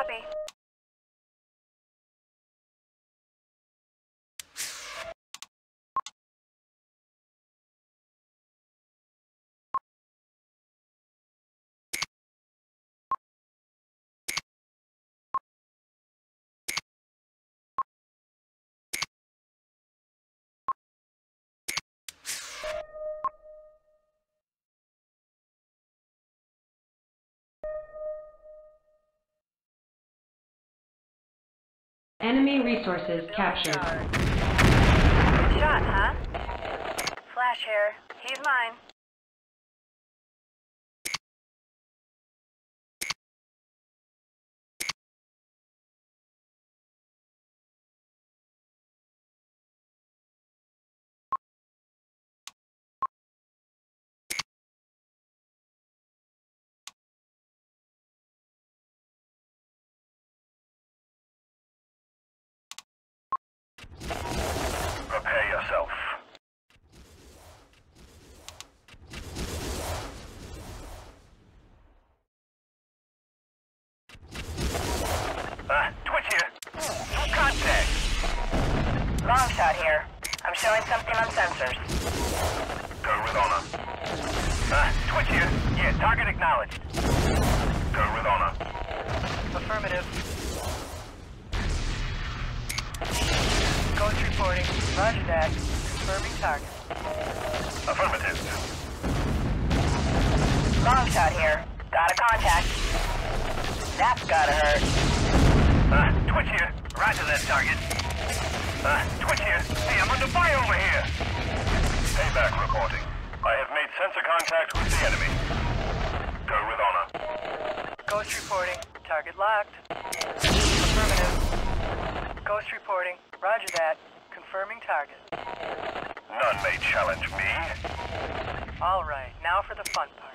Copy. Enemy resources captured. Good shot, huh? Flash here. He's mine. Prepare yourself. Ah, Twitch here. Full contact. Long shot here. I'm showing something on sensors. Go with honor. Ah, Twitch here. Yeah, target acknowledged. Go with honor. Affirmative. Ghost reporting. Roger that. Confirming target. Affirmative. Long shot here. Got a contact. That's gotta hurt. Ah, Twitch here. Roger that target. Ah, Twitch here. Hey, I'm under fire over here. Payback reporting. I have made sensor contact with the enemy. Go with honor. Ghost reporting. Target locked. Affirmative. Ghost reporting. Roger that. Confirming target. None may challenge me. All right, now for the fun part.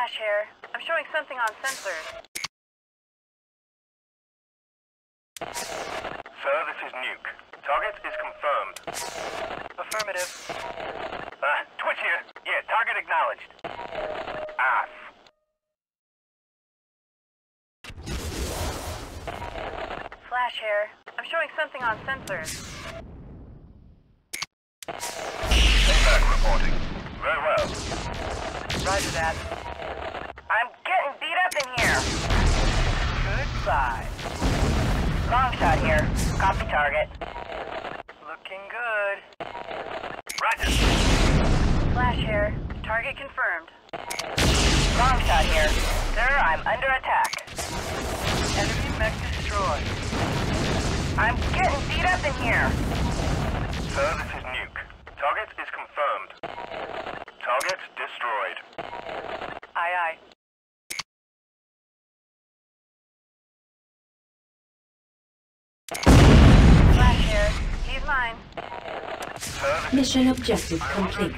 Flash here. I'm showing something on sensors. Sir, this is Nuke. Target is confirmed. Affirmative. Ah, Twitch here. Yeah, target acknowledged. Ah, Flash here. I'm showing something on sensors. payback reporting. Very well. Roger that. I'm getting beat up in here. Goodbye. Long shot here. Copy target. Looking good. Roger. Flash here. Target confirmed. Long shot here. Sir, I'm under attack. Enemy mech destroyed. I'm getting beat up in here. Sir, this is Nuke. Target is confirmed. Target destroyed. Aye, aye. Mission objective I'm complete.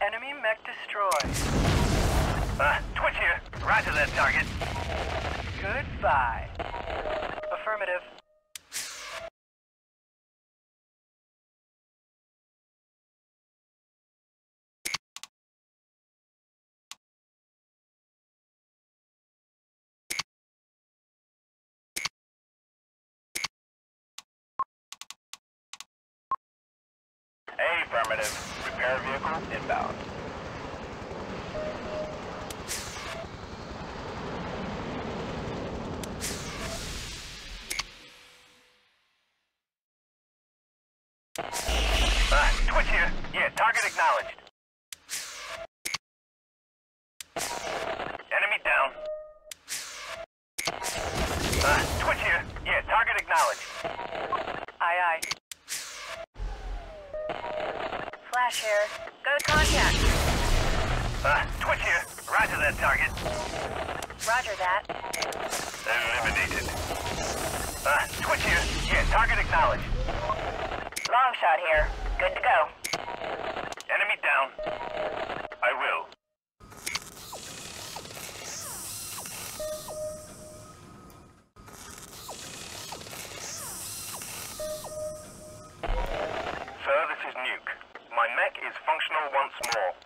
Enemy mech destroyed. Ah, Twitch here. Roger that target. Goodbye. Affirmative. Affirmative. Ah, Twitch here. Roger that target. Roger that. Eliminated. Ah, twitch here. Yeah, target acknowledged. Long shot here. Good to go. Enemy down. I will. Sir, this is Nuke. My mech is functional once more.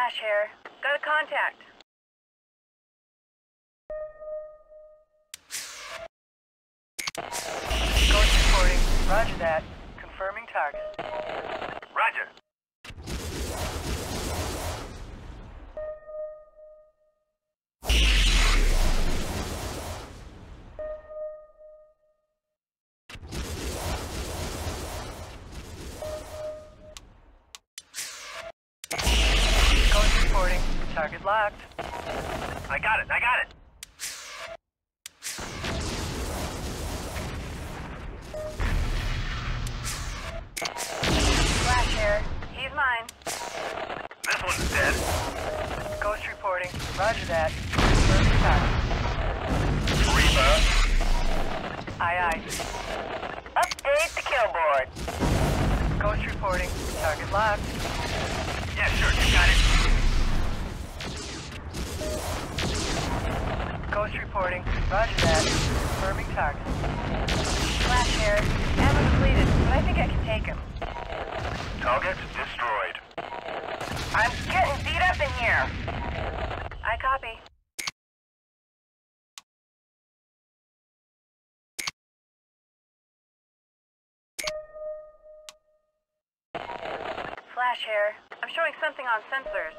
Flash here. Got a contact. Ghost reporting. Roger that. Confirming target. Roger. Target locked. Yeah, sure, you got it. Ghost reporting. Roger that. Confirming target. Flash here. Ammo depleted, but I think I can take him. Target destroyed. I'm getting beat up in here. I copy. On sensors.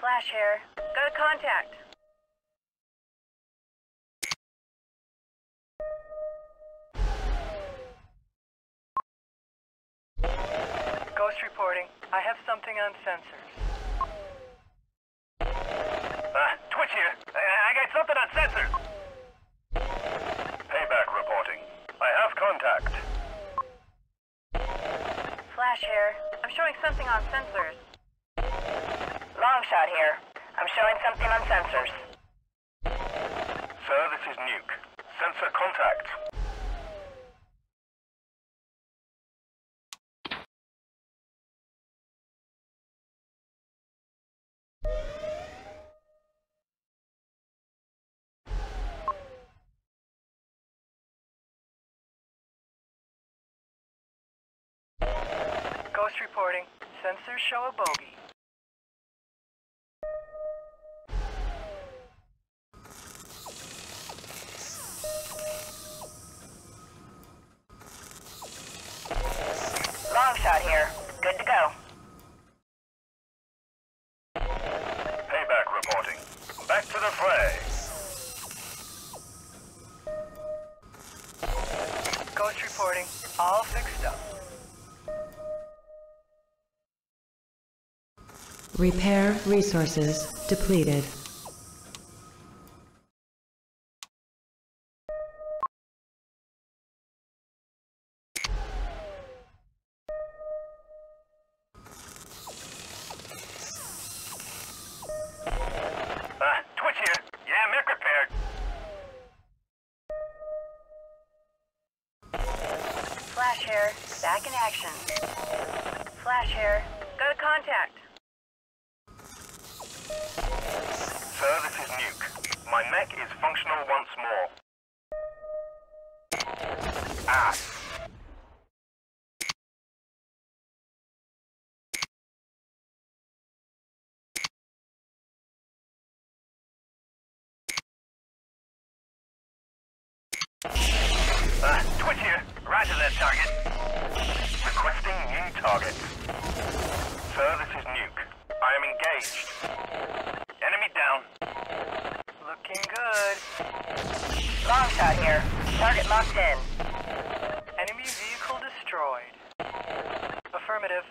Flash here. Got a contact. Ghost reporting. I have something on sensors. Here. I, I got something on sensors. Payback reporting. I have contact. Flash here. I'm showing something on sensors. Long shot here. I'm showing something on sensors. Sir, this is Nuke. Sensor contact. reporting. Sensors show a bogey. Long shot here. Good to go. Repair resources depleted. Uh, Twitch here. Yeah, mech repaired. Flash here. Back in action. Flash here. Got a contact. My mech is functional once more. Ah. Uh, Twitch here. Roger that target. Requesting new target. Sir, this is Nuke. I am engaged. Enemy down. Looking good. Long shot here. Target locked in. Enemy vehicle destroyed. Affirmative.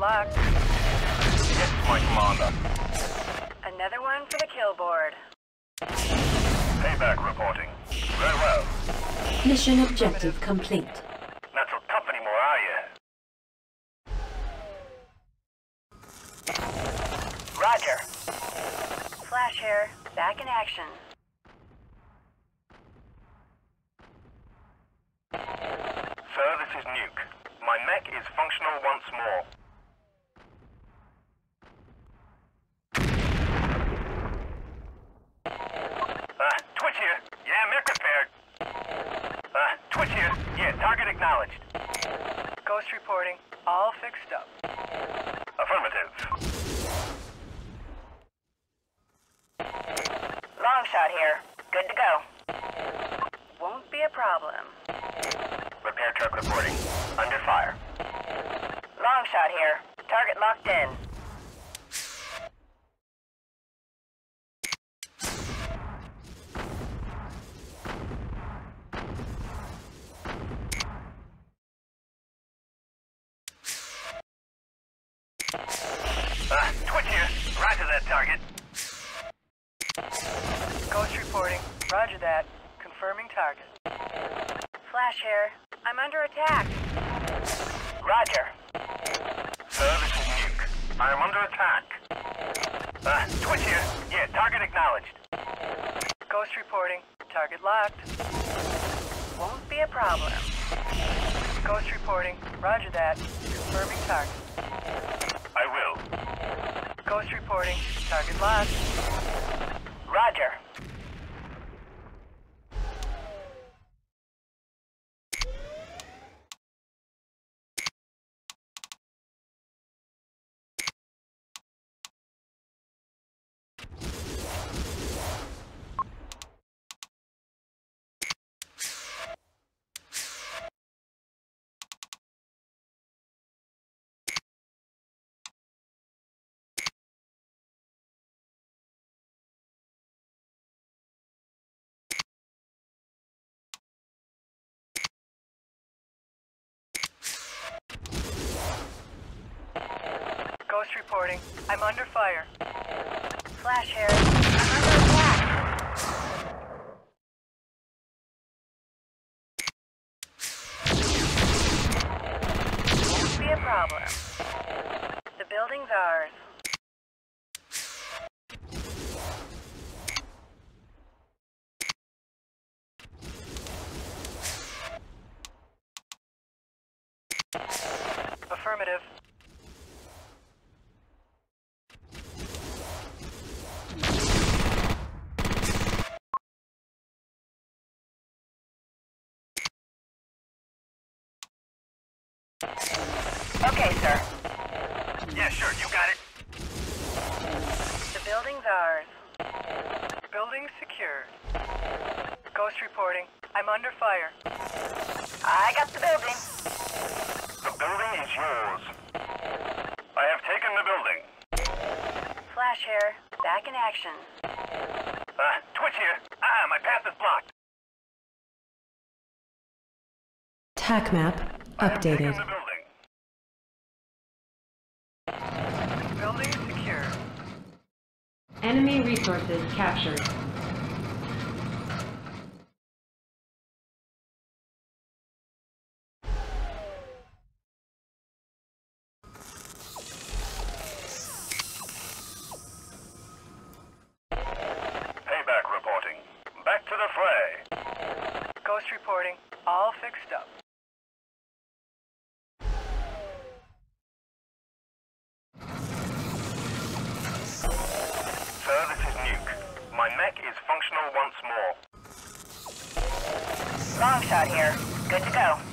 Target locked. Yes, my commander. Another one for the kill board. Payback reporting. Very well. Mission objective complete. Not so tough anymore, are you? Roger. Flash here. Back in action. Sir, this is Nuke. My mech is functional once more. Ghost reporting. I'm under fire. Flash here. I'm under attack. Won't be a problem. The building's ours. Affirmative. Okay, sir. Yeah, sure, you got it. The building's ours. Building secure. Ghost reporting. I'm under fire. I got the building. The building is yours. I have taken the building. Flash here. Back in action. Uh, Twitch here. Ah, my path is blocked. TAC map I have taken updated. building. Building secure. Enemy resources captured. Long shot here. Good to go.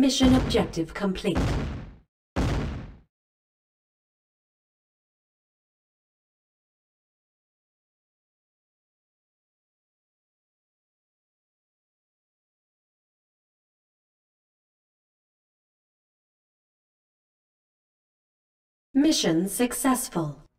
Mission objective complete. Mission successful.